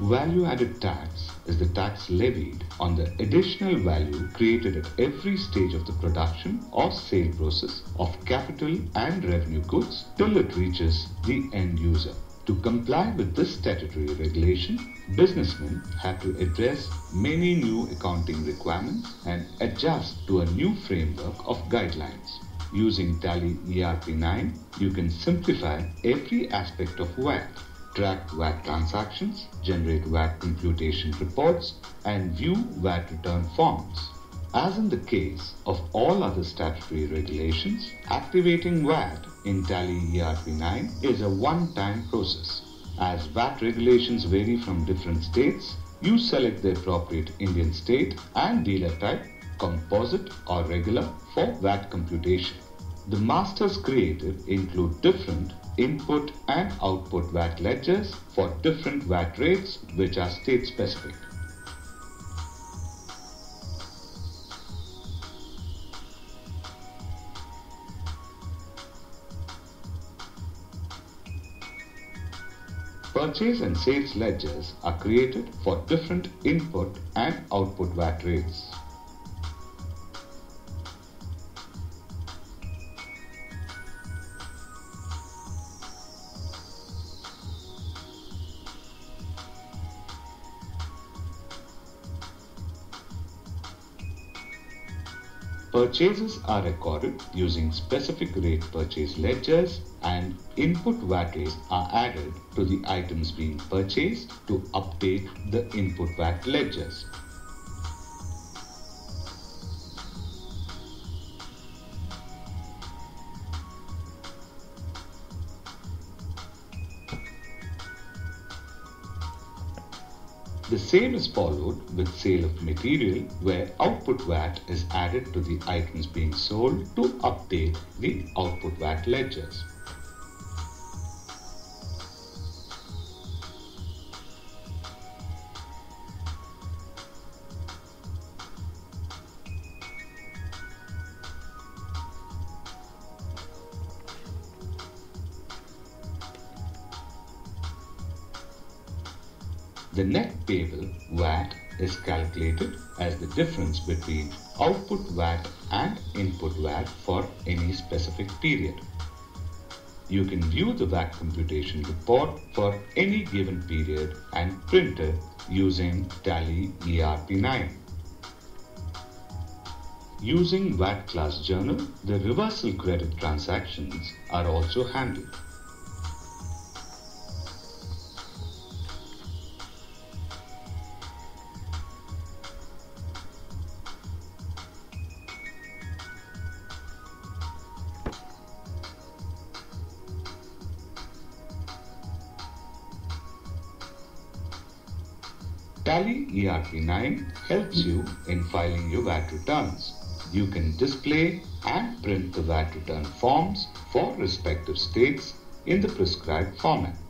Value added tax is the tax levied on the additional value created at every stage of the production or sale process of capital and revenue goods till it reaches the end user. To comply with this statutory regulation, businessmen have to address many new accounting requirements and adjust to a new framework of guidelines. Using Tally ERP9, you can simplify every aspect of VAT track VAT transactions, generate VAT computation reports, and view VAT return forms. As in the case of all other statutory regulations, activating VAT in Tally ERP9 is a one-time process. As VAT regulations vary from different states, you select the appropriate Indian state and dealer type, composite or regular for VAT computation. The masters created include different input and output VAT ledgers for different VAT rates which are state specific. Purchase and sales ledgers are created for different input and output VAT rates. Purchases are recorded using specific rate purchase ledgers and input VAT rates are added to the items being purchased to update the input VAT ledgers. The same is followed with sale of material where output VAT is added to the items being sold to update the output VAT ledgers. The net payable VAT is calculated as the difference between output VAT and input VAT for any specific period. You can view the VAT computation report for any given period and print it using Tally ERP9. Using VAT class journal, the reversal credit transactions are also handled. Tally ERP9 helps you in filing your VAT returns. You can display and print the VAT return forms for respective states in the prescribed format.